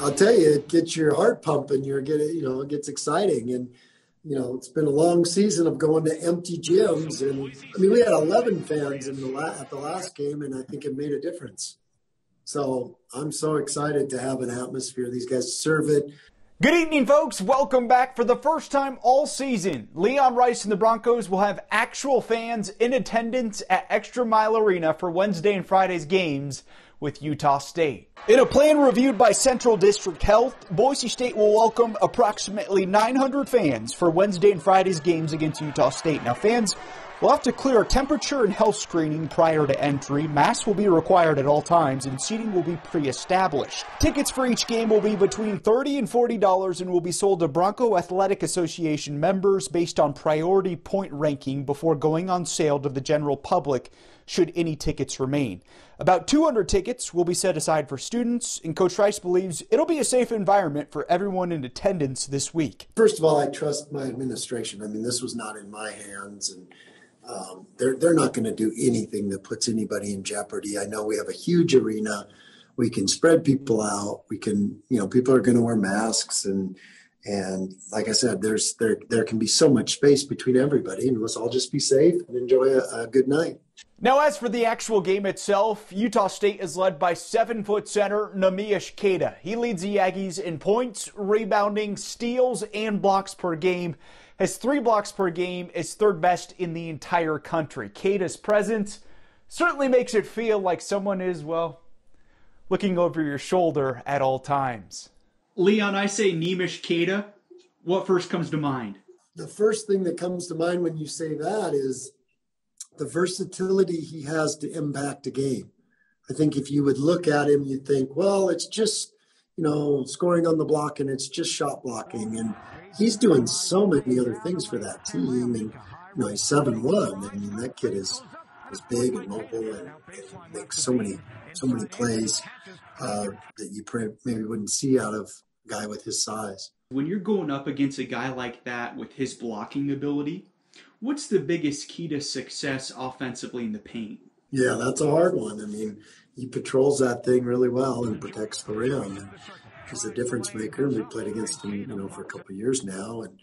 I'll tell you, it gets your heart pumping. You're getting, you know, it gets exciting. And, you know, it's been a long season of going to empty gyms. And I mean, we had 11 fans in the la- at the last game, and I think it made a difference. So I'm so excited to have an atmosphere. These guys serve it. Good evening, folks. Welcome back. For the first time all season, Leon Rice and the Broncos will have actual fans in attendance at ExtraMile Arena for Wednesday and Friday's games with Utah State. In a plan reviewed by Central District Health, Boise State will welcome approximately 900 fans for Wednesday and Friday's games against Utah State. Now, fans will have to clear temperature and health screening prior to entry. Masks will be required at all times, and seating will be pre-established. Tickets for each game will be between 30 and $40 and will be sold to Bronco Athletic Association members based on priority point ranking before going on sale to the general public should any tickets remain. About 200 tickets will be set aside for students, and Coach Rice believes it'll be a safe environment for everyone in attendance this week. First of all, I trust my administration. I mean, this was not in my hands, and um, they're they're not going to do anything that puts anybody in jeopardy. I know we have a huge arena. We can spread people out. We can, you know, people are going to wear masks and and like I said, there's there there can be so much space between everybody, and let's all just be safe and enjoy a, a good night. Now, as for the actual game itself, Utah State is led by seven foot center Neemias Queta. He leads the Aggies in points, rebounding, steals, and blocks per game. His three blocks per game is third best in the entire country. Queta's presence certainly makes it feel like someone is, well, looking over your shoulder at all times. Leon, I say Neemias Queta. What first comes to mind? The first thing that comes to mind when you say that is the versatility he has to impact a game. I think if you would look at him, you'd think, well, it's just, you know, scoring on the block and it's just shot blocking. And he's doing so many other things for that team. And, you know, he's 7 1. I mean, that kid is, is big and mobile and, and makes so many, so many plays uh, that you maybe wouldn't see out of a guy with his size. When you're going up against a guy like that with his blocking ability, What's the biggest key to success offensively in the paint? Yeah, that's a hard one. I mean, he patrols that thing really well and protects the rim. he's a difference maker. We played against him, you know, for a couple years now, and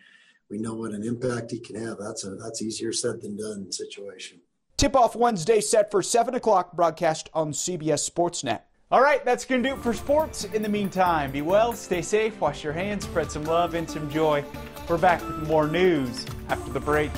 we know what an impact he can have. That's a that's easier said than done situation. Tip off Wednesday set for seven o'clock broadcast on CBS Sportsnet. All right, that's going to do it for sports. In the meantime, be well, stay safe, wash your hands, spread some love and some joy. We're back with more news after the break.